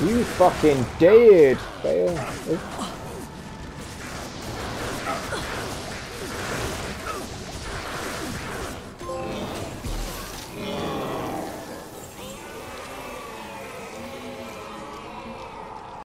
You fucking did, Bale.